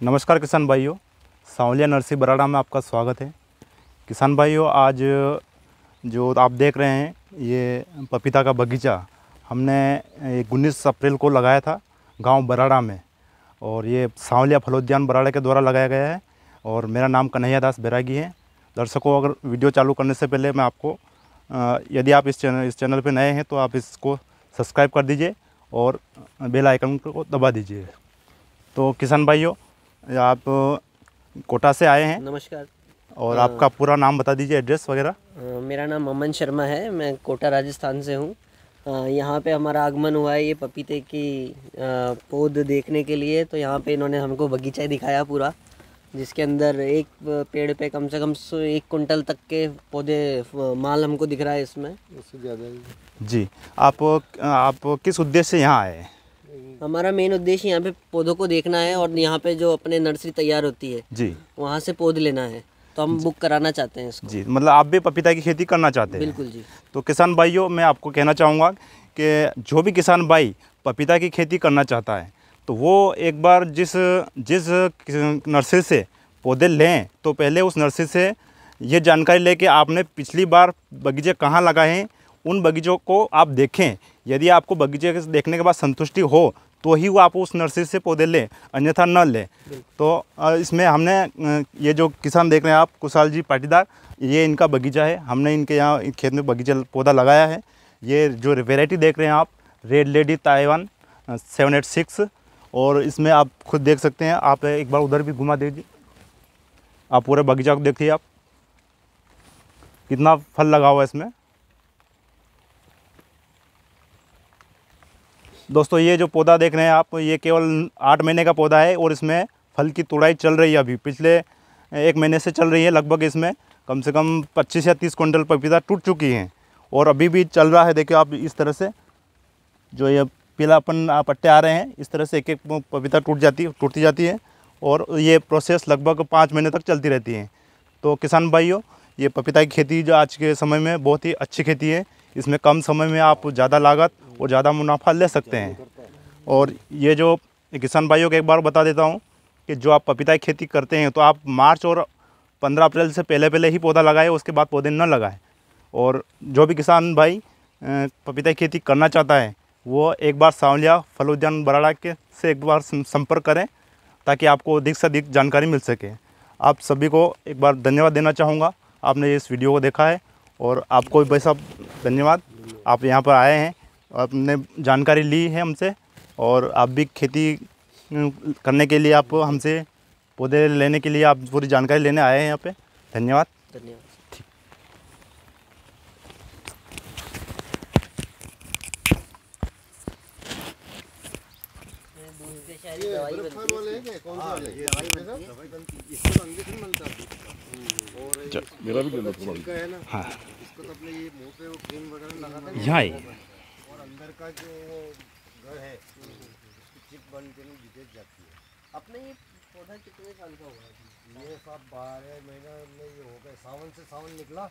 नमस्कार किसान भाइयों, सांवलिया नर्सरी बराड़ा में आपका स्वागत है। किसान भाइयों, आज जो आप देख रहे हैं, ये पपीता का बगीचा, हमने उन्नीस अप्रैल को लगाया था गाँव बराड़ा में, और ये सांवलिया फलोद्यान बराड़ा के द्वारा लगाया गया है, और मेरा नाम कन्हैया दास बैरागी है। दर्शकों, अगर वीडियो चालू करने से पहले मैं आपको यदि आप इस चैनल इस चैनल पर नए हैं तो आप इसको सब्सक्राइब कर दीजिए और बेल आइकन को दबा दीजिए। तो किसान भाइयों आप कोटा से आए हैं? नमस्कार। और आ, आपका पूरा नाम बता दीजिए एड्रेस वगैरह। मेरा नाम अमन शर्मा है मैं कोटा राजस्थान से हूँ। यहाँ पे हमारा आगमन हुआ है ये पपीते की पौध देखने के लिए। तो यहाँ पे इन्होंने हमको बगीचा दिखाया पूरा जिसके अंदर एक पेड़ पे कम से कम सौ- एक कुंटल तक के पौधे माल हमको दिख रहा है इसमें। ज़्यादा जी आप आप किस उद्देश्य से यहाँ आए हैं? हमारा मेन उद्देश्य यहाँ पे पौधों को देखना है और यहाँ पे जो अपने नर्सरी तैयार होती है जी। वहाँ से पौध लेना है। तो हम बुक कराना चाहते हैं इसको। जी मतलब आप भी पपीता की खेती करना चाहते हैं? बिल्कुल जी। तो किसान भाइयों मैं आपको कहना चाहूँगा कि जो भी किसान भाई पपीता की खेती करना चाहता है तो वो एक बार जिस जिस नर्सरी से पौधे लें तो पहले उस नर्सरी से ये जानकारी लेके आपने पिछली बार बगीचे कहाँ लगाए हैं उन बगीचों को आप देखें यदि आपको बगीचे के देखने के बाद संतुष्टि हो तो ही वो आप उस नर्सरी से पौधे लें अन्यथा न लें। तो इसमें हमने ये जो किसान देख रहे हैं आप कुशाल जी पाटीदार ये इनका बगीचा है। हमने इनके यहाँ खेत में बगीचा पौधा लगाया है। ये जो वेराइटी देख रहे हैं आप red lady Taiwan seven eight six और इसमें आप खुद देख सकते हैं। आप एक बार उधर भी घुमा दीजिए। आप पूरे बगीचा को देखिए आप। कितना फल लगा हुआ है इसमें। दोस्तों, ये जो पौधा देख रहे हैं आप, ये केवल आठ महीने का पौधा है और इसमें फल की तुड़ाई चल रही है अभी। पिछले एक महीने से चल रही है, लगभग इसमें कम से कम पच्चीस या तीस कुंटल पपीता टूट चुकी हैं। और अभी भी चल रहा है, देखिए आप इस तरह से, जो ये पीलापन पट्टे आ रहे हैं, इस तरह से एक एक पपीता टूट जाती, टूटती जाती है और ये प्रोसेस लगभग पाँच महीने तक चलती रहती है। तो किसान भाइयों, ये पपीता की खेती जो आज के समय में बहुत ही अच्छी खेती है। इसमें कम समय में आप ज़्यादा लागत और ज़्यादा मुनाफा ले सकते हैं। और ये जो किसान भाइयों को एक बार बता देता हूँ कि जो आप पपीता की खेती करते हैं तो आप मार्च और पंद्रह अप्रैल से पहले पहले ही पौधा लगाए, उसके बाद पौधे न लगाएँ। और जो भी किसान भाई पपीता की खेती करना चाहता है, वो एक बार सांवलिया फल उद्यान बराड़ा के से एक बार संपर्क करें, ताकि आपको अधिक से अधिक जानकारी मिल सके। आप सभी को एक बार धन्यवाद देना चाहूँगा। आपने इस वीडियो को देखा है, और आपको भी भाई साहब धन्यवाद। आप यहाँ पर आए हैं आपने जानकारी ली है हमसे और आप भी खेती करने के लिए आप हमसे पौधे लेने के लिए आप पूरी जानकारी लेने आए हैं यहाँ पे। धन्यवाद। धन्यवाद। बर्फान वाले हैं क्या कौन से वाले मेरा भी है ना हाँ। इसको तो अपने ये मुँह पे वो क्रीम वगैरह लगाते हैं। यहाँ ही। अंदर का जो वो घर है उसकी चिप बन के ना बिगड़ जाती है। अपने ये पौधा कितने साल का हुआ है? ये सब बारह महीना में ये हो गए। सावन से सावन निकला।